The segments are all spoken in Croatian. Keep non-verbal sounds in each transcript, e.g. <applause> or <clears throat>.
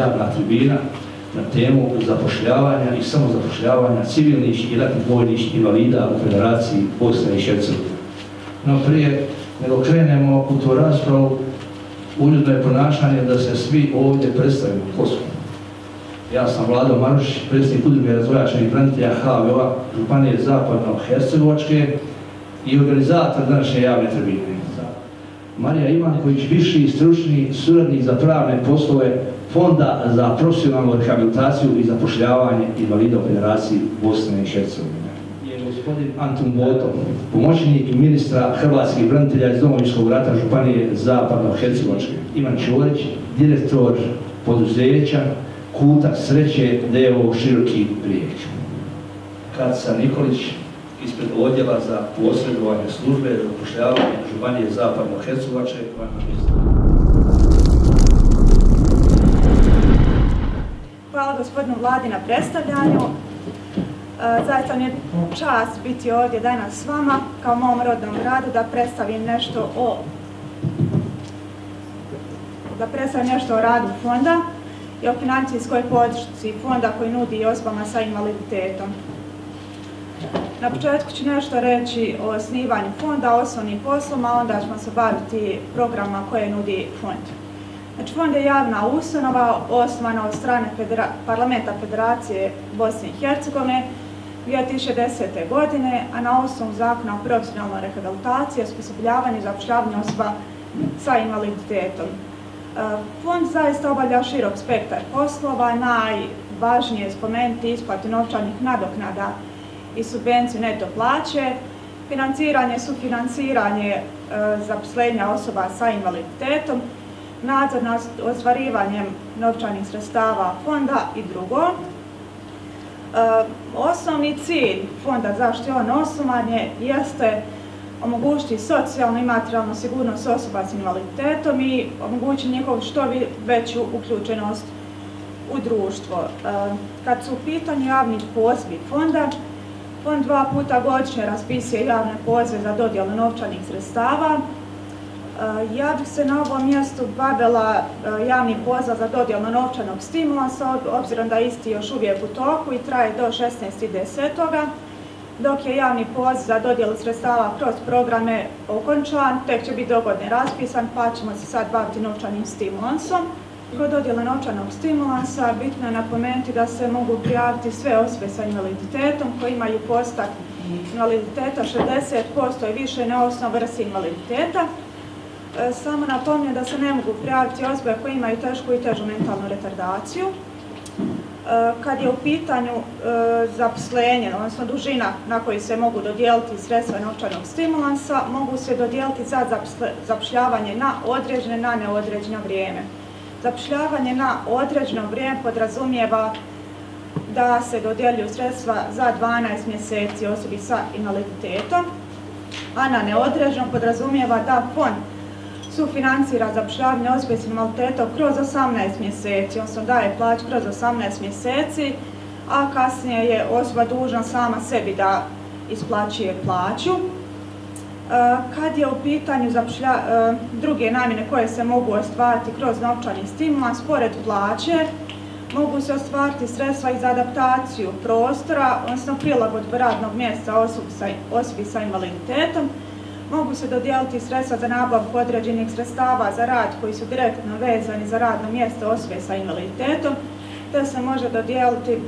javna tribina na temu zapošljavanja i samozapošljavanja civilnih i ratnih vojnih invalida u Federaciji Bosne i Hercegovine. No prije nego krenemo u tu raspravu, uljudno je ponašanje da se svi ovdje predstavimo poslu. Ja sam Vlado Marušić, predsjednik udruge razvojačenih branitelja HVO-a Županije Zapadno-Hercegovačke i organizator današnje javne tribine. Marija Ivanković, viši stručni suradnik za pravne poslove Fonda za profesionalnu rehabilitaciju i zapošljavanje invalida u Federaciji Bosne i Hercegovine. Je gospodin Antun Boto, pomoćnik ministra hrvatskih branitelja iz Domovinskog rata Županije Zapadno-Hercegovačke. Ivan Čorić, direktor poduzeća Kuta sreće D.O. Široki Rijek. Kaca Nikolić, ispred odjela za posredovanje službe za zapošljavanje Županije Zapadno-Hercegovačke. Hvala gospodinu Vladi na predstavljanju. E, mi je čast biti ovdje danas s vama kao mom rodnom gradu da predstavim nešto o da predstavim nešto o radu fonda i o financijskoj podršci fonda koji nudi osobama sa invaliditetom. Na početku ću nešto reći o osnivanju fonda, osnovnim poslom, a onda ćemo se baviti programa koje nudi fond. Znači, fond je javna ustanova osnovana od strane Parlamenta Federacije Bosne i Hercegovine 2010. godine, a na osnovu zakona o profesionalnoj rehabilitaciji, osposobljavanju i zapošljavanju osoba sa invaliditetom. E, fond zaista obavlja širok spektar poslova, najvažnije je spomenuti isplatu novčanih nadoknada i subvenciju neto plaće, financiranje, sufinanciranje e, zaposlenja osoba sa invaliditetom, nadzor nad ostvarivanjem novčanih sredstava fonda i drugo. E, osnovni cilj fonda zašto je on osnovan je, jeste omogućiti socijalnu i materijalnu sigurnost osoba s invaliditetom i omogućiti njihovu što veću uključenost u društvo. E, kad su u pitanju javni pozivi fonda, fond dva puta godišnje raspisuje javne pozive za dodjelu novčanih sredstava, ja bih se na ovom mjestu bavila eh, javni poziv za dodjelno novčanog stimulansa, obzirom da isti još uvijek u toku i traje do 16.10. Dok je javni poziv za dodjelu sredstava kroz programe okončan, tek će biti dogodne raspisan, pa ćemo se sad baviti novčanim stimulansom. Kod dodjela novčanog stimulansa bitno je napomenuti da se mogu prijaviti sve osobe sa invaliditetom koji imaju postak invaliditeta 60% i više na osnovu vrsti invaliditeta, samo napominjem da se ne mogu prijaviti osobe koje imaju tešku i težu mentalnu retardaciju. E, kad je u pitanju e, zaposlenje, odnosno dužina na koji se mogu dodijeliti sredstva novčanog stimulansa, mogu se dodijeliti za zapošljavanje na određene, na neodređeno vrijeme. Zapošljavanje na određeno vrijeme podrazumijeva da se dodjeljuju sredstva za 12 mjeseci osobi sa invaliditetom, a na neodređeno podrazumijeva da fond sufinancira zapošljavanje osobe s invaliditetom kroz 18 mjeseci, odnosno daje plać kroz 18 mjeseci, a kasnije je osoba dužna sama sebi da isplaćuje plaću. E, kad je u pitanju e, druge namjene koje se mogu ostvariti kroz novčani stimulans, pored plaće, mogu se ostvariti sredstva i za adaptaciju prostora, odnosno prilagodbu radnog mjesta osobi sa invaliditetom, mogu se dodijeliti sredstva za nabavku određenih sredstava za rad koji su direktno vezani za radno mjesto osobe sa invaliditetom, te se može dodijeliti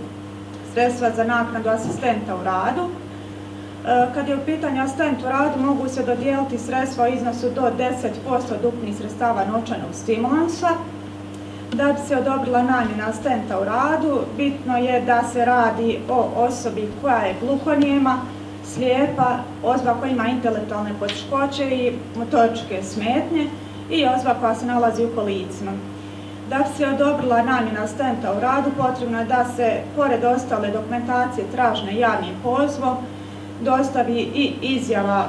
sredstva za naknadu asistenta u radu. E, kad je u pitanju asistent u radu, mogu se dodijeliti sredstva u iznosu do 10% dupnih sredstava novčanog stimulansa. Da bi se odobrila namjena asistenta u radu, bitno je da se radi o osobi koja je gluhonijema, slijepa, osoba koja ima intelektualne poteškoće i motoričke smetnje i osoba koja se nalazi u kolicima. Da bi se odobrila namjena stenta u radu, potrebno je da se, pored ostale dokumentacije tražne javnim pozvom, dostavi i izjava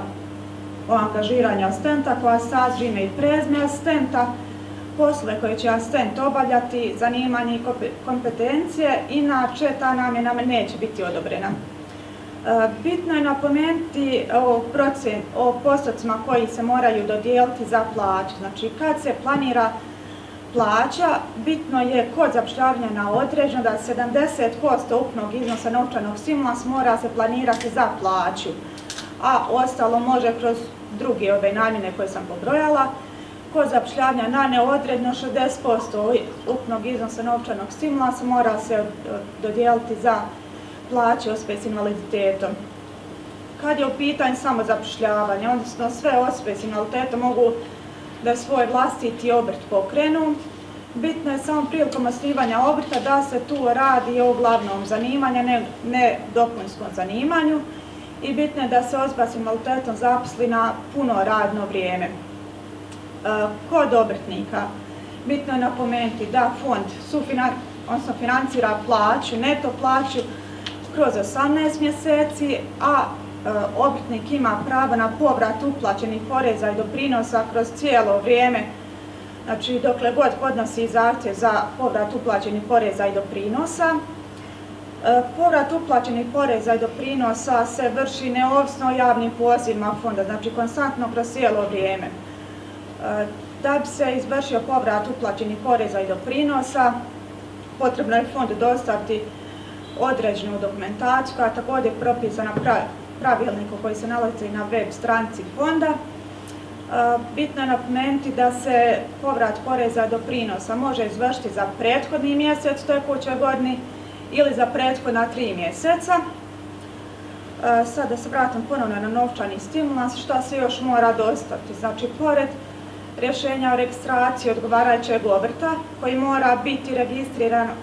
o angažiranju asistenta koja sadrži i prezme asistenta, posle koje će asistent obavljati, zanimanje i kompetencije, inače ta namjena neće biti odobrena. E, bitno je napomenuti o, procent, o postocima koji se moraju dodijeliti za plaću. Znači, kad se planira plaća, bitno je kod zapošljavanja na određeno da 70% ukupnog iznosa novčanog stimulansa mora se planirati za plaću, a ostalo može kroz druge ove namjene koje sam pobrojala. Kod zapošljavanja na neodredno 60% ukupnog iznosa novčanog stimulansa mora se dodijeliti za plaće osobe s invaliditetom. Kad je u pitanju samo zapošljavanje, odnosno sve osobe s invaliditetom mogu da svoj vlastiti obrt pokrenu. Bitno je samo prilikom osnivanja obrta da se tu radi o glavnom zanimanju, ne, ne dopunskom zanimanju i bitno je da se osoba s invaliditetom zaposli na puno radno vrijeme. E, kod obrtnika bitno je napomenuti da fond odnosno financira plaću, neto plaću kroz 18 mjeseci, a E, obrtnik ima pravo na povrat uplaćenih poreza i doprinosa kroz cijelo vrijeme, znači dokle god podnosi zahtjev za povrat uplaćenih poreza i doprinosa. E, povrat uplaćenih poreza i doprinosa se vrši neovisno javnim pozivima fonda, znači konstantno kroz cijelo vrijeme. E, da bi se izvršio povrat uplaćenih poreza i doprinosa, potrebno je fond dostaviti određenu dokumentaciju koja također propisana pravilniku koji se nalazi na web stranici fonda. E, bitno je napomenuti da se povrat poreza doprinosa može izvršiti za prethodni mjesec tekućoj godini ili za prethodna tri mjeseca. E, sad da se vratim ponovno na novčani stimulans, šta se još mora dostati? Znači, pored rješenja o registraciji odgovarajućeg obrta, koji mora biti registriran e,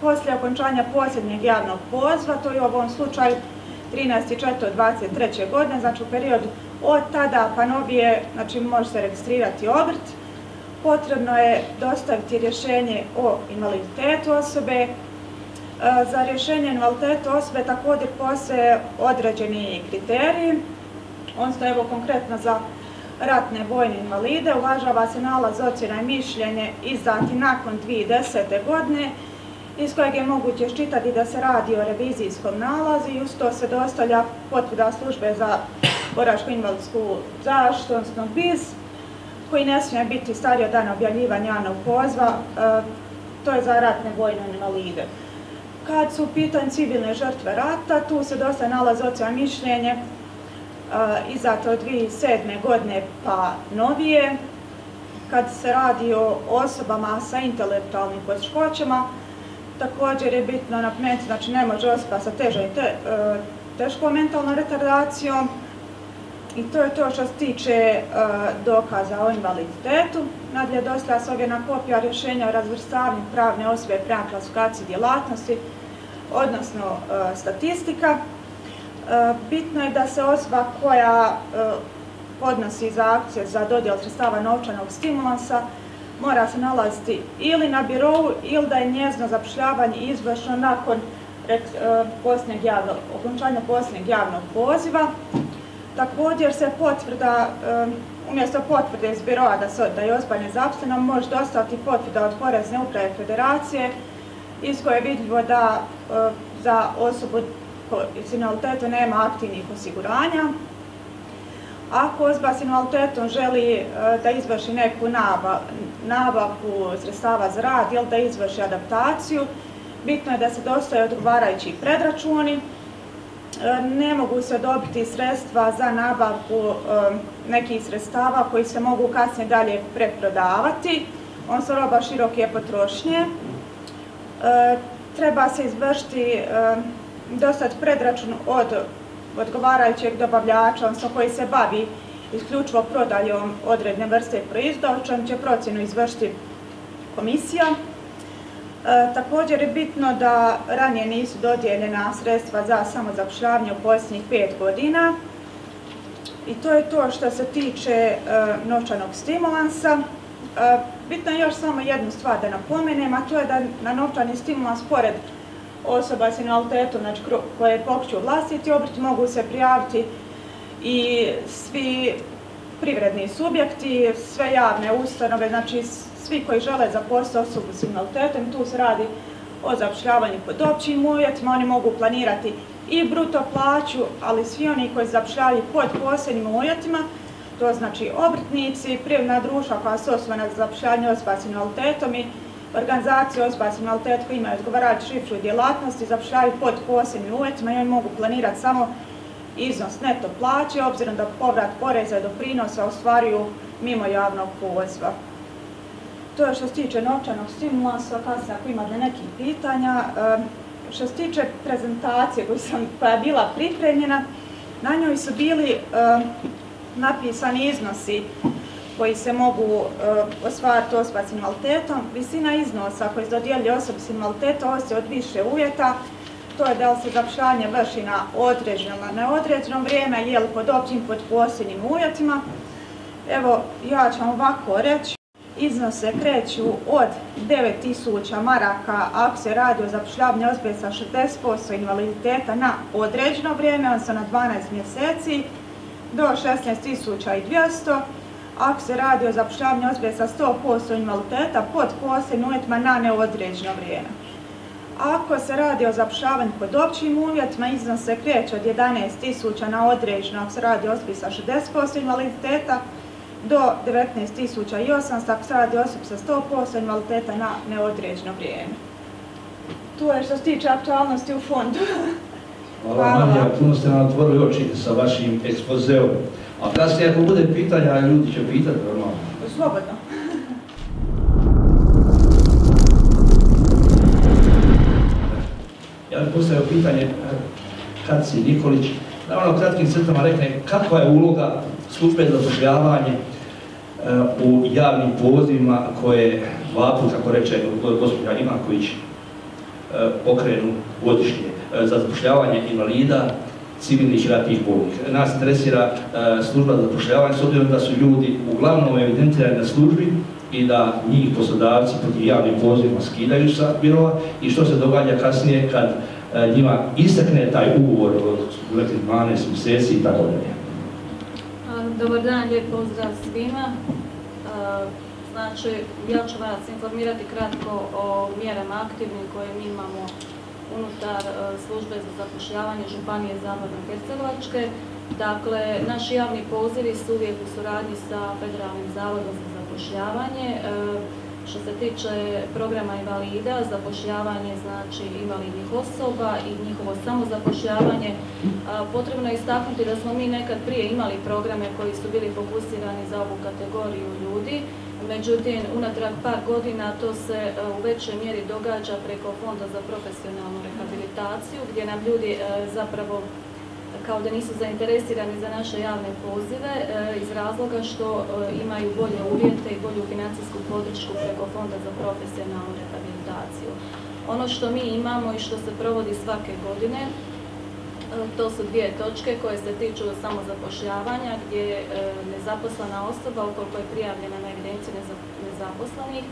poslije okončanja posljednjeg javnog pozva, to je u ovom slučaju 13.4.23. godine, znači u periodu od tada pa novije, znači može se registrirati obrt. Potrebno je dostaviti rješenje o invaliditetu osobe. E, za rješenje invaliditetu osobe također postoje određeni kriteriji, odnosno evo konkretno za ratne vojne invalide, uvažava se nalaz ocjena i mišljenje izdati nakon 2010. godine iz kojeg je moguće iščitati da se radi o revizijskom nalazu i uz to se dostavlja potvrda službe za boračku invalidsku zaštitu, odnosno BIS, koji ne smije biti stariji od dana objavljivanja javnog pozva, e, to je za ratne vojne invalide. Kad su u pitanju civilne žrtve rata, tu se dosta nalazi ocjena mišljenje, e, izdato od 2007. godine pa novije, kad se radi o osobama sa intelektualnim poteškoćama, Također je bitno napomenuti, znači ne može osoba sa težom i e, teškom mentalnom retardacijom i to je to što se tiče e, dokaza o invaliditetu. Nadalje dosta se ovjerna kopija rješenja o razvrstavanju pravne osobe prema klasifikaciji djelatnosti, odnosno e, statistika. Bitno je da se osoba koja podnosi za akcije za dodjel sredstava novčanog stimulansa mora se nalaziti ili na birovu ili da je njezno zapošljavanje izvršeno nakon e, okončanja posljednjeg javnog poziva. Također se potvrda, e, umjesto potvrde iz biroa da, da je osoba nezaposlena, može dostaviti potvrda od Porezne uprave federacije iz koje je vidljivo da e, za osobu s invaliditetom nema aktivnih osiguranja, ako osoba s invaliditetom želi e, da izvrši neku nabavku sredstava za rad ili da izvrši adaptaciju, bitno je da se dostaju odgovarajući predračuni. E, ne mogu se dobiti sredstva za nabavku e, nekih sredstava koji se mogu kasnije dalje preprodavati. On su roba široke potrošnje. Treba se izvršiti dostati predračun od odgovarajućeg dobavljača, odnosno koji se bavi isključivo prodajom odredne vrste proizvoda, o čem će procjenu izvršiti komisija. E, također je bitno da ranije nisu dodijeljena sredstva za samozapošljavanje u posljednjih pet godina. I to je to što se tiče e, novčanog stimulansa. E, bitno je još samo jednu stvar da napomenem, a to je da na novčani stimulans pored osoba s invaliditetom znači, koje pokću vlastiti obrt mogu se prijaviti i svi privredni subjekti, sve javne ustanove, znači svi koji žele zaposliti osobu s invaliditetom, tu se radi o zapošljavanju pod općim uvjetima, oni mogu planirati i bruto plaću, ali svi oni koji zapošljavaju pod posebnim uvjetima To znači obrtnici, privredna društva koja su osnovana za zapošljavanje osoba s invaliditetom i organizacije osoba s invaliditetom imaju odgovarajuću šifru djelatnosti, zapošljavaju pod posebnim uvjetima i oni mogu planirati samo iznos neto plaće, obzirom da povrat poreza i doprinosa ostvaruju mimo javnog poziva. To je što se tiče novčanog stimulansa, kasnije ako imate nekih pitanja. Što se tiče prezentacije koja je bila pripremljena, na njoj su bili napisani iznosi koji se mogu ostvariti osoba s invaliditetom. Visina iznosa koji se dodijeli osobi s invaliditetom ovisi od više uvjeta. To je da li se zapošljavanje vrši na određeno ili neodređeno vrijeme, je li pod općim, pod posebnim uvjetima. Evo, ja ću vam ovako reći iznose kreću od 9000 maraka ako se radi o zapošljavanju osobe sa 60% invaliditeta na određeno vrijeme, odnosno na 12 mjeseci, do 16200 ako se radi o zapošljavanju osobe sa 100% invaliditeta pod posebnim uvjetima na neodređeno vrijeme. Ako se radi o zapošljavanju pod općim uvjetima, iznos se kreće od 11.000 na određeno ako se radi o osobi sa 60% invaliditeta, do 19.800 ako se radi osob sa 100% invaliditeta na neodređeno vrijeme. Tu je što se tiče aktualnosti u fondu. Hvala, Marija, puno ste nam otvorili oči sa vašim ekspozeom. A kasnije ako bude pitanja, ljudi će pitati normalno. Slobodno. Ja bih postavio pitanje Kaci Nikolić, da ono kratkim crtama rekne kakva je uloga službe za zapošljavanje e, u javnim pozivima koje dva put, kako reče gospođa Imaković, e, pokrenu godišnje za zapošljavanje invalida, civilnih ratnih bolnih. Nas interesira služba za zapošljavanje s obzirom da su ljudi uglavnom evidentirani na službi i da njih poslodavci protiv javnim pozivima skidaju sa birova i što se događa kasnije kad njima istakne taj ugovor od 12 mjeseci i. Dobar dan, lijep pozdrav svima. Znači, ja ću vas informirati kratko o mjerama aktivnim koje mi imamo unutar službe za zapošljavanje Županije Zapadno-Hercegovačke. Dakle, naši javni pozivi su uvijek u suradnji sa Federalnim zavodom za zapošljavanje. Što se tiče programa invalida, zapošljavanje znači invalidnih osoba i njihovo samozapošljavanje, potrebno je istaknuti da smo mi nekad prije imali programe koji su bili fokusirani za ovu kategoriju ljudi, međutim unatrag par godina to se u većoj mjeri događa preko Fonda za profesionalnu rehabilitaciju gdje nam ljudi zapravo kao da nisu zainteresirani za naše javne pozive e, iz razloga što e, imaju bolje uvjete i bolju financijsku podršku preko Fonda za profesionalnu rehabilitaciju. Ono što mi imamo i što se provodi svake godine, e, to su dvije točke koje se tiču samozapošljavanja gdje nezaposlena osoba ukoliko je prijavljena na evidenciju nezaposlenih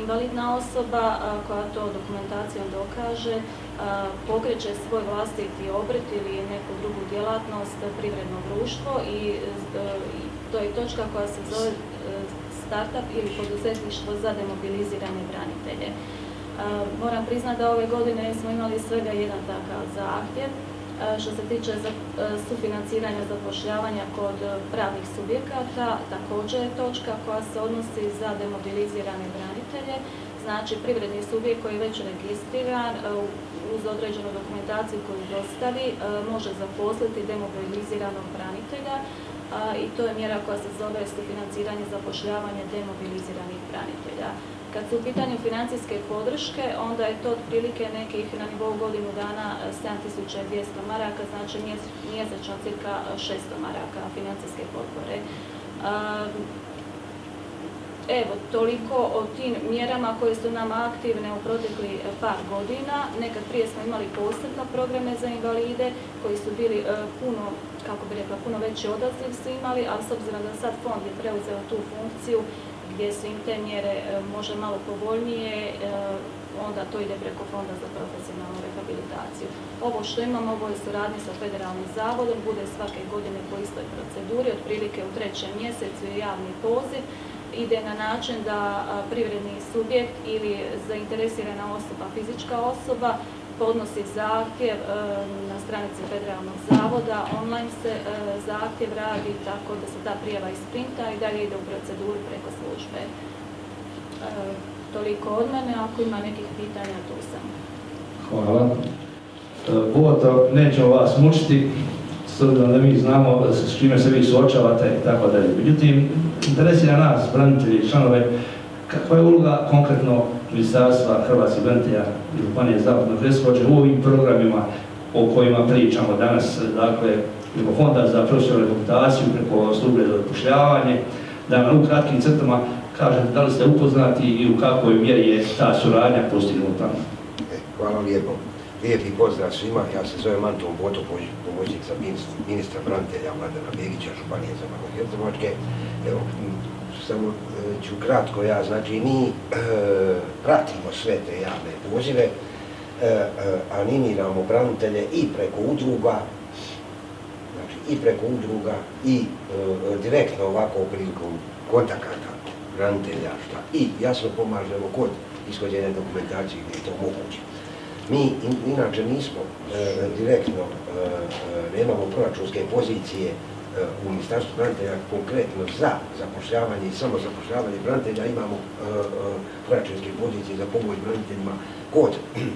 invalidna osoba koja to dokumentacijom dokaže pokreće svoj vlastiti obrt ili neku drugu djelatnost, privredno društvo i to je točka koja se zove e, startup ili poduzetništvo za demobilizirane branitelje. Moram priznati da ove godine smo imali svega jedan takav zahtjev. Što se tiče e, sufinanciranja zapošljavanja kod pravnih subjekata, također je točka koja se odnosi za demobilizirane branitelje, znači privredni subjekt koji je već registriran e, uz određenu dokumentaciju koju dostavi može zaposliti demobiliziranog branitelja i to je mjera koja se zove sufinanciranje zapošljavanja demobiliziranih branitelja. Kad su u pitanju financijske podrške, onda je to otprilike nekih na nivou godinu dana 7200 maraka, znači mjesečno cirka 600 maraka financijske potpore. Evo, toliko o tim mjerama koje su nam aktivne u protekli par godina. Nekad prije smo imali posebno programe za invalide koji su bili puno, kako bi rekla, puno veći odaziv su imali, ali s obzirom da sad fond je preuzeo tu funkciju, gdje su im te mjere e, možda malo povoljnije, e, onda to ide preko Fonda za profesionalnu rehabilitaciju. Ovo što imamo, ovo je suradnje sa federalnim zavodom, bude svake godine po istoj proceduri, otprilike u trećem mjesecu je javni poziv ide na način da privredni subjekt ili zainteresirana osoba, fizička osoba, podnosi zahtjev na stranici federalnog zavoda, online se zahtjev radi tako da se ta prijava isprinta i dalje ide u proceduru preko službe. Toliko od mene, ako ima nekih pitanja, tu sam. Hvala. Pogotovo nećemo vas mučiti, s da mi znamo s čime se vi suočavate i tako dalje. Međutim, interesira nas, branitelji, članove, kakva je uloga konkretno Ministarstva Hrvatskih branitelja i Županije Zapadnog Hrvatskođe u ovim programima o kojima pričamo danas, dakle, preko Fonda za profesionalnu reputaciju, preko službe za zapošljavanje, da nam u kratkim crtama kažete da li ste upoznati i u kakvoj mjeri je ta suradnja postignuta. E, hvala lijepo. Lijepi pozdrav svima, ja se zovem Anton Boto, pomoćnik za ministra branitelja Mladena Begića, Županije za Hercegovačke. Evo, samo e, ću kratko ja, znači mi e, pratimo sve te javne pozive, e, animiramo branitelje i preko udruga, znači i preko udruga i direktno ovako prilikom kontakata branitelja šta i jasno pomažemo kod ishođenja dokumentacije gdje je to moguće. Mi inače nismo direktno, nemamo proračunske pozicije u Ministarstvu branitelja konkretno za zapošljavanje i samo zapošljavanje branitelja imamo proračunske pozicije za pomoć braniteljima kod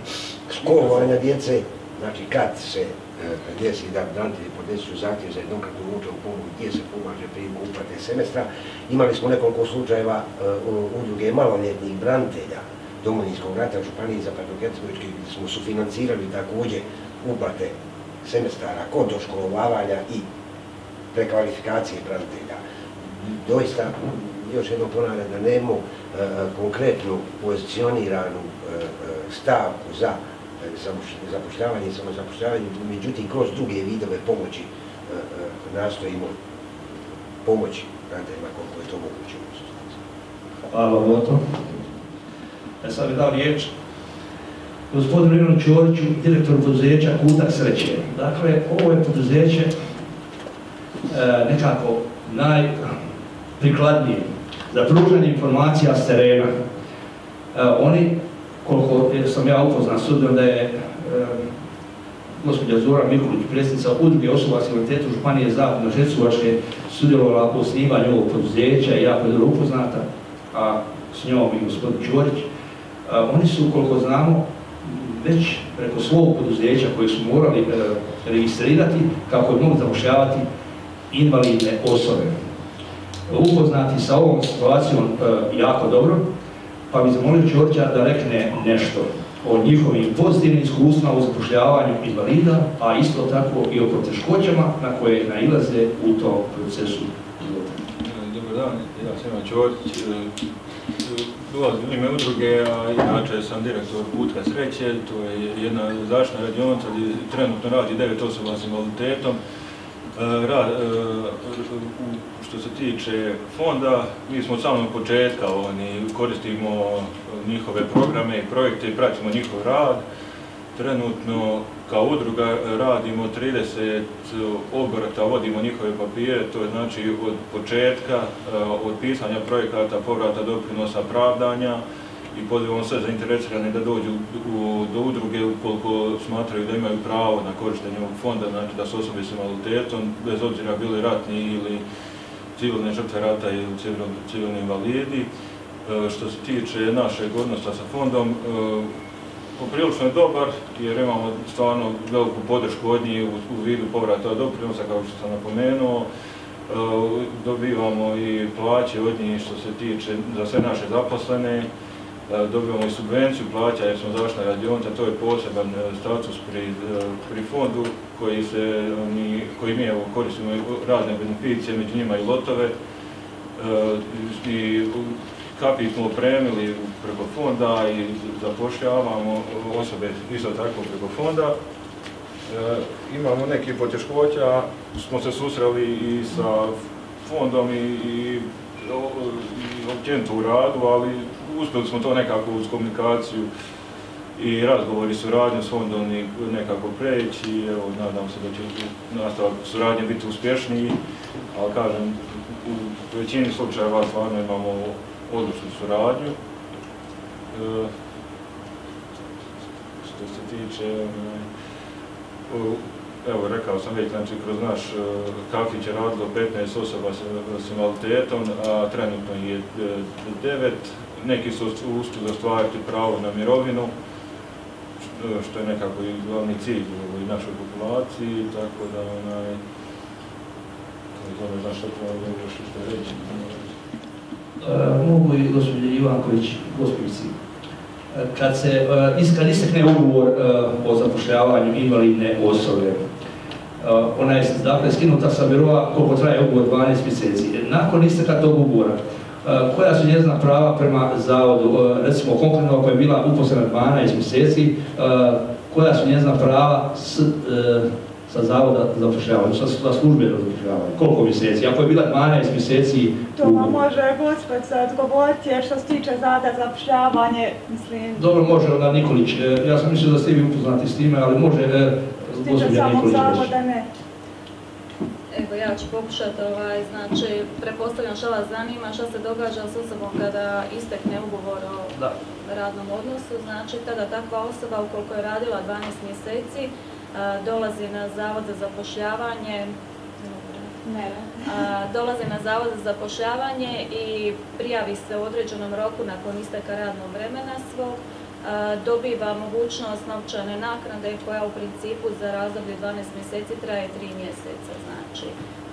<clears throat> školovanja djece, znači kad se desi da branitelji podnesu zahtjev za jednokratnu novčanu pomoć gdje se pomaže prije uplate semestra. Imali smo nekoliko slučajeva udruge maloljetnih branitelja Domovinskog rata Županije Zapadno-Hercegovičke gdje smo sufinancirali također uplate semestara kod doškolovavanja i prekvalifikacije branitelja. Doista, još jednom ponavljam da nemamo e, konkretnu pozicioniranu e, e, stavku za zapošljavanje i samozapošljavanje, međutim, kroz druge vidove pomoći nastojimo pomoći braniteljima koliko je to moguće. Hvala, Boto. Ja sam mi dao riječ gospodinu Ivanu Čoriću, direktoru poduzeća Kutak Sreće. Dakle, ovo je poduzeće E, nekako najprikladnije za pružanje informacija s terena. E, oni, koliko sam ja upoznan s da je e, gospođa Zora Mikulić, predsjednica udruge osoba s invaliditetom Županije Zapadno Hercegovačke, sudjelovala u osnivanju ovog poduzeća i jako je dobro upoznata, a s njom i gospodin Čorić. Oni su, koliko znamo, već preko svog poduzeća koje su morali registrirati kako je mogli zapošljavati invalidne osobe. Upoznati sa ovom situacijom e, jako dobro, pa bi zamolio Čorđa da rekne nešto o njihovim pozitivnim iskustvima u zapošljavanju invalida, a isto tako i o poteškoćama na koje nailaze u tom procesu života. Dobar dan, ja sam Ivan Čorđić, dolazim u ime udruge, a inače sam direktor Putka sreće, to je jedna zaštna radionica gdje trenutno radi devet osoba s invaliditetom. E, e, što se tiče fonda, mi smo od samog početka, koristimo njihove programe i projekte i pratimo njihov rad. Trenutno kao udruga radimo 30 obrata, vodimo njihove papire, to je znači od početka, e, od pisanja projekata, povrata doprinosa, pravdanja, i pozivamo sve zainteresirane da dođu do udruge ukoliko smatraju da imaju pravo na korištenje ovog fonda, znači da su osobe s invaliditetom, bez obzira bili ratni ili civilne žrtve rata ili civilni invalidi. E, što se tiče našeg odnosa sa fondom, e, poprilično je dobar jer imamo stvarno veliku podršku od njih u vidu povrata doprinosa kao što sam napomenuo. E, dobivamo i plaće od njih što se tiče za sve naše zaposlene. E, dobivamo i subvenciju plaća jer smo završna radionica, to je poseban e, status pri, e, pri fondu koji, se, mi, koji mi evo, koristimo razne beneficije, među njima i lotove. I kapi smo opremili preko fonda i zapošljavamo osobe isto tako preko fonda. Imamo neki poteškoća, smo se susreli i sa fondom i, i, i općenito u radu, ali uspjeli smo to nekako uz komunikaciju i razgovori suradnju s fondom nekako preći. Evo, nadam se da će nastavak suradnje biti uspješniji, ali kažem, u većini slučajeva stvarno imamo odličnu suradnju. E, što se tiče, u- evo rekao sam već, znači kroz naš e, kafić je radilo 15 osoba s, invaliditetom, a trenutno je e, 9. Neki su uspjeli ostvariti pravo na mirovinu, što- što je nekako i glavni cilj u našoj populaciji, tako da onaj, to ne znam što reći. E, mogu i gospođe Ivanković, gospođici. E, Kad se, e, kad istekne ugovor e, o zapošljavanju invalidne osobe, e, ona je dakle skinuta sa biroa koliko traje ugovor 12 mjeseci. Nakon isteka tog ugovora, e, koja su njezina prava prema zavodu, E, recimo konkretno ako je bila uposlena 12 mjeseci, e, koja su njezina prava s, e, sa zavoda za zapošljavanje, sa, sa službe za zapošljavanje, koliko mjeseci, ako je bila 12 mjeseci To vam može gospod sad odgovoriti što se tiče zada za zapošljavanje, mislim, Dobro, može onda Nikolić. E, Ja sam mislio da ste vi upoznati s time, ali može e, se tiče samog zavoda ne. Evo ja ću pokušati, ovaj, znači, pretpostavljam što vas zanima, što se događa s osobom kada istekne ugovor o Da. radnom odnosu, znači tada takva osoba ukoliko je radila 12 mjeseci a, dolazi na zavod za zapošljavanje Ne. a, dolazi na zavod za zapošljavanje i prijavi se u određenom roku nakon isteka radnog vremena svog, dobiva mogućnost novčane naknade koja u principu za razdoblje 12 mjeseci traje 3 mjeseca. Znači,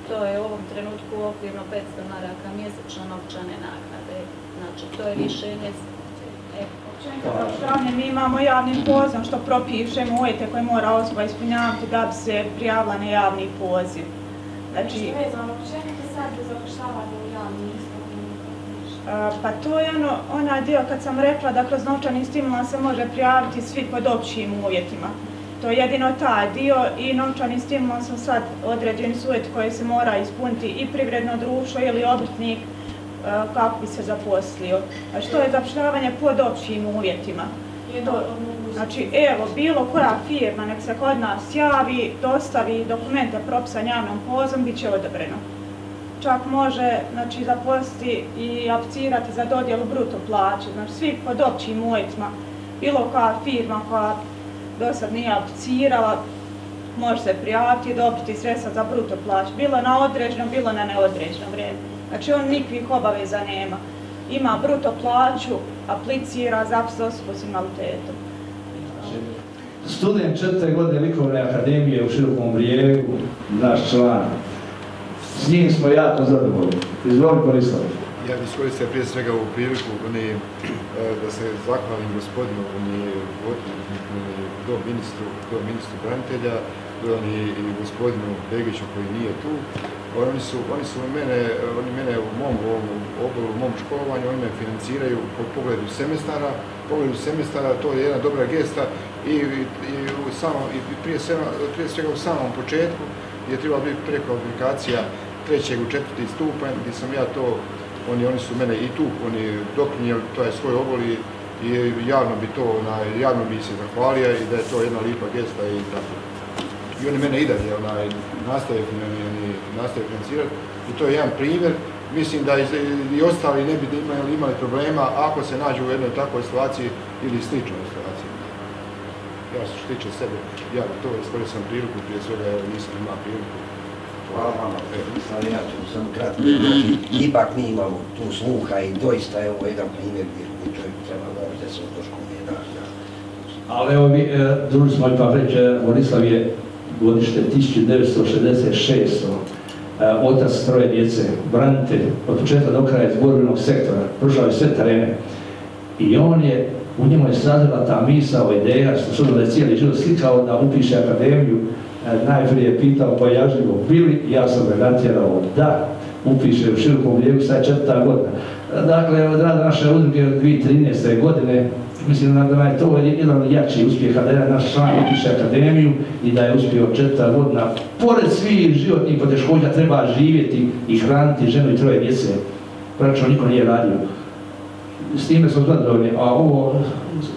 to je u ovom trenutku okvirno 500 maraka mjesečno novčane naknade. Znači, to je rješenje e, mi imamo javnim pozivom što propišemo uvjete koje mora osoba ispunjavati da bi se prijavila na javni poziv. Znači, vezano, sad za zapošljavanje u javnim pa to je ono, onaj dio kad sam rekla da kroz novčani stimulans se može prijaviti svi pod općim uvjetima. To je jedino taj dio i novčani stimulans su sad određeni su uvjeti koji se mora ispuniti i privredno društvo ili obrtnik kako bi se zaposlio. A što je zapošljavanje pod općim uvjetima? Znači, evo, bilo koja firma nek se kod nas javi, dostavi dokumente propisane javnom pozom, bit će odobreno. Čak može, znači, zaposliti i aplicirati za dodjelu bruto plaće, znači, svi pod općim. Bilo koja firma koja do sad nije aplicirala, može se prijaviti i dobiti sredstva za bruto plaću, bilo na određeno, bilo na neodređeno vrijeme. Znači, on nikakvih obaveza nema. Ima bruto plaću, aplicira za osobu s invaliditetom. Student četiri godine likovne akademije u Širokom brijegu, naš član. S njim smo jako zadovoljni. Izvoli Borislav. Ja bih iskoristio prije svega ovu priliku oni, e, da se zahvalim gospodinu oni, do ministru, do ministru branitelja, oni, i gospodinu Begiću koji nije tu. Oni su, oni su mene, oni mene u mom oboru, u mom školovanju, oni me financiraju po pogledu semestara. Po pogledu semestara to je jedna dobra gesta i, i, i, u samom, i prije, svega, prije svega u samom početku je trebala biti prekvalifikacija trećeg u četvrti stupanj gdje sam ja to oni, oni su mene i tu, oni doprinijeli, to je svoj obol i, javno bi to, onaj, javno bi se zahvalio i da je to jedna lipa gesta i tako. I oni mene i dalje onaj, nastave, oni, nastave financirati i to je jedan primjer. Mislim da i, ostali ne bi imali, imali problema ako se nađu u jednoj takvoj situaciji ili sličnoj situaciji. Ja što se tiče sebe, ja to iskoristio sam priliku, prije svega nisam imao priliku. Hvala vama, ali ja ću samo kratko. Znači, ipak mi imamo tu sluha i doista je ovo jedan primjer gdje čovjek treba govoriti da se o točkom je da. Ali evo mi, e, drugi smo ipak reći, Borislav je godište 1966. E, otac troje djece, branitelj, od početka do kraja iz borbenog sektora, prošao je sve terene. I on je, u njemu je sazrela ta misao, ideja, što su da je cijeli život slikao da upiše akademiju, najprije je pitao pojažljivo bili, ja sam ga natjerao da upiše u širokom brijegu, sad četvrta godina. E, Dakle, od rada naše udruge od 2013. godine, mislim da je to jedan od jačih uspjeha, da je naš član upiše akademiju i da je uspio četvrta godina. Pored svih životnih poteškoća treba živjeti i hraniti ženu i troje djece. Praktično niko nije radio. S time smo zadovoljni, a ovo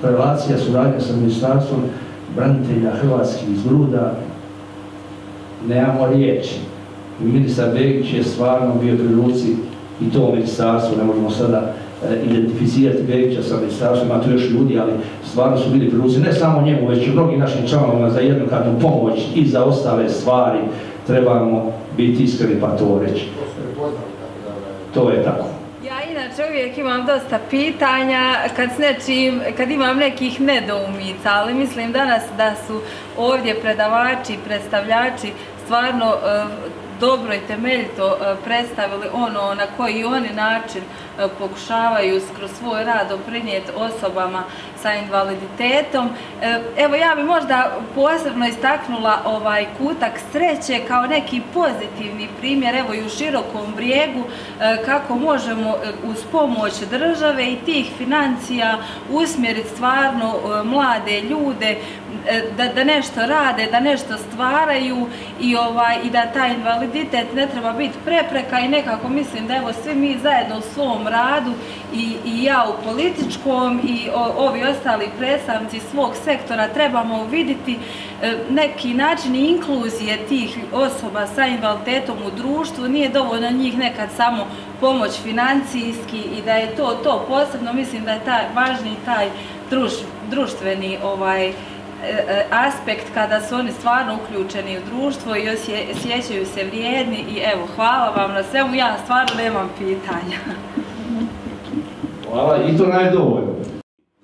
relacija, suradnja sa ministarstvom branitelja hrvatskih iz Gruda, nemamo riječi. Ministar Begić je stvarno bio pri ruci i to ministarstvo, ne možemo sada e, identificirati Begića sa ministarstvom, ima tu još ljudi, ali stvarno su bili pri ruci, ne samo njemu, već i mnogim našim članovima za jednokratnu pomoć i za ostale stvari trebamo biti iskreni pa to reći. To je tako. Inače uvijek imam dosta pitanja kad, s nečim, kad imam nekih nedoumica, ali mislim danas da su ovdje predavači, predstavljači stvarno e, dobro i temeljito e, predstavili ono na koji oni način e, pokušavaju kroz svoj rad doprinijeti osobama sa invaliditetom. E, evo ja bi možda posebno istaknula ovaj kutak sreće kao neki pozitivni primjer, evo i u širokom brijegu, kako možemo uz pomoć države i tih financija usmjeriti stvarno mlade ljude da, da nešto rade, da nešto stvaraju i, ovaj, da taj invaliditet ne treba biti prepreka i nekako mislim da evo svi mi zajedno u svom radu i, ja u političkom i ovi ostali predstavnici svog sektora trebamo vidjeti e, neki način inkluzije tih osoba sa invaliditetom u društvu. Nije dovoljno njih nekad samo pomoć financijski i da je to to posebno. Mislim da je taj, važni taj društveni ovaj, E, e, aspekt kada su oni stvarno uključeni u društvo i osjećaju se vrijedni i evo, hvala vam na svemu, ja stvarno nemam pitanja. Hvala, i to najdovoljno.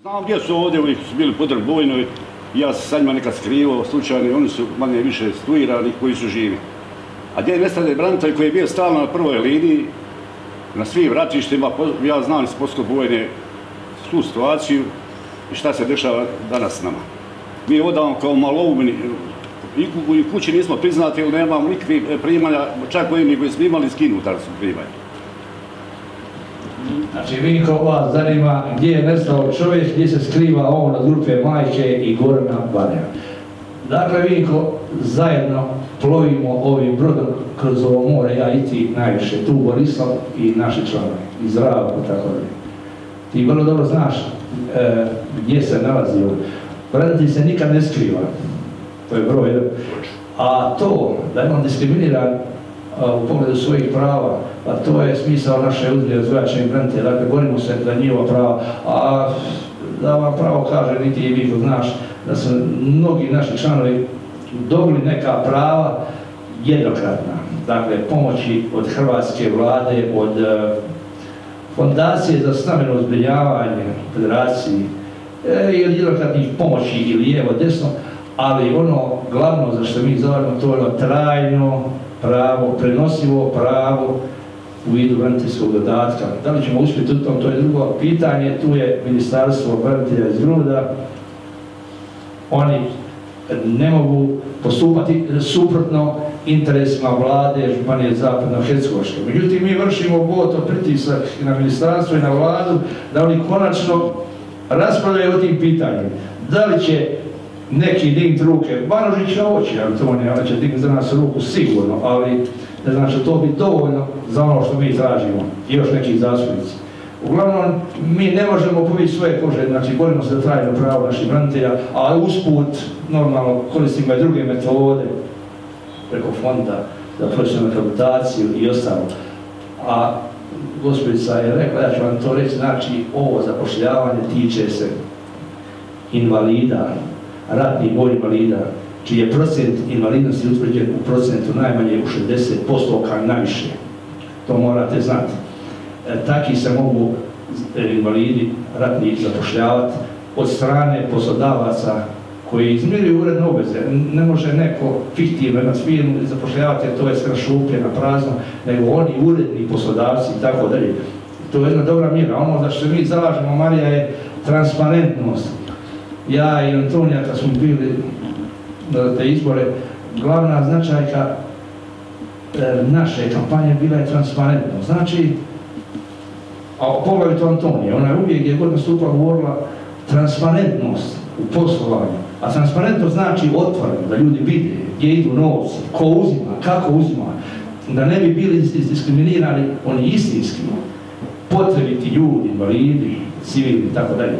Znam gdje su ovdje, uvijek su bili podrg bojnoj, ja sam sa njima nekad skrivao, slučajno, oni su manje više stuirani koji su živi. A gdje je nestane branitelj koji je bio stalno na prvoj liniji, na svim vratištima, ja znam iz Posko bojne svu situaciju i šta se dešava danas s nama mi odavamo kao maloumni, u kući nismo priznati jer nemamo nikakvih primanja, čak koji smo imali skinuta su primanja. Znači, Vinko, vas zanima gdje je nestao čovjek, gdje se skriva on od grupe Majke i Gorana Banja. Dakle, Vinko, zajedno plovimo ovim brodom kroz ovo more, ja i ti najviše, tu Borislav i naši članovi, iz Zdravko, tako da. Ti vrlo dobro znaš e, gdje se nalazi ovo. Branitelj se nikad ne skriva. To je broj jedan. A to da je on diskriminiran u pogledu svojih prava, a to je smisao naše uzglede zvojačenih branitelja. Dakle, borimo se da njihova prava. A da vam pravo kaže, niti i vi znaš, da su mnogi naši članovi dobili neka prava jednokratna. Dakle, pomoći od Hrvatske vlade, od e, Fondacije za stambeno zbrinjavanje federaciji, e, jednokratnih pomoći ili lijevo, desno, ali ono glavno za što mi zovemo to je ono trajno pravo, prenosivo pravo u vidu braniteljskog dodatka. Da li ćemo uspjeti u tom, to je drugo pitanje, tu je Ministarstvo branitelja iz Gruda, oni ne mogu postupati suprotno interesima vlade Županije zapadno hercegovačke Međutim, mi vršimo gotovo pritisak na ministarstvo i na vladu da oni konačno raspravljaju o tim pitanjima. Da li će neki dignuti ruke, Banožić oći, Antonija, ona će dignuti za nas ruku sigurno, ali ne znači to bi dovoljno za ono što mi tražimo i još neki zastupnici. Uglavnom, mi ne možemo pobiti svoje kože, znači borimo se da trajno pravo naših branitelja, a usput normalno koristimo i druge metode preko fonda za profesionalnu rehabilitaciju i ostalo. A gospođica je rekla, ja ću vam to reći, znači ovo zapošljavanje tiče se invalida, ratnih boj invalida, čiji je procent invalidnosti utvrđen u procentu najmanje u 60% kao najviše. To morate znati. E, taki se mogu e, invalidi ratni zapošljavati od strane poslodavaca koji izmiruju uredne obveze. Ne može neko fiktivno na firmu zapošljavati, to je sve na prazno, nego oni uredni poslodavci i tako dalje. To je jedna dobra mjera. Ono za što mi zalažemo, Marija, je transparentnost. Ja i Antonija, kad smo bili na te izbore, glavna značajka e, naše kampanje bila je transparentnost. Znači, a pogledajte Antonija, ona je uvijek je god nastupala govorila transparentnost u poslovanju a transparentno znači otvoreno, da ljudi vide gdje idu novci, ko uzima, kako uzima, da ne bi bili diskriminirani oni istinski, potrebiti ljudi, invalidi, civilni i tako dalje.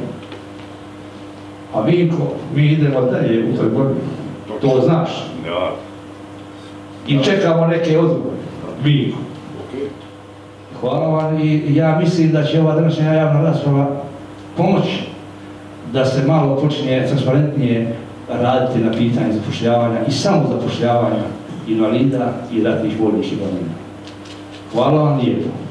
A Vinko, mi idemo dalje u toj borbi. To znaš. I čekamo neke odgovore. Vinko. Hvala vam i ja mislim da će ova današnja javna rasprava pomoći da se malo počne transparentnije raditi na pitanju zapošljavanja i samo zapošljavanja invalida i ratnih vojnih invalida. Hvala vam lijepo.